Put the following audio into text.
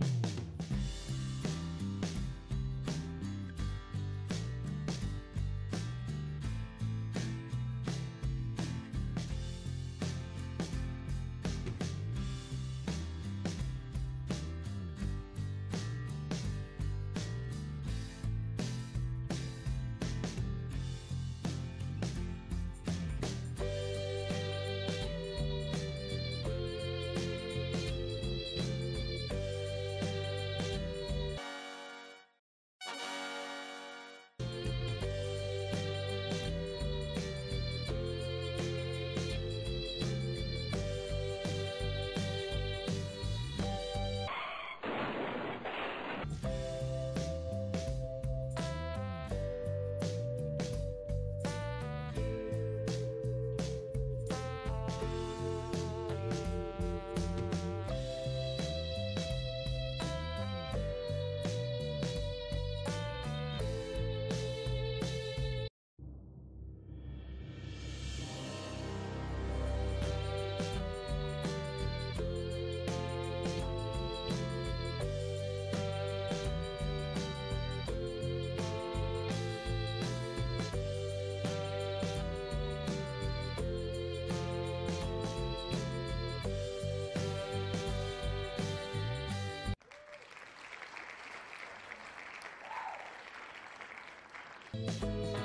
Bye. Bye.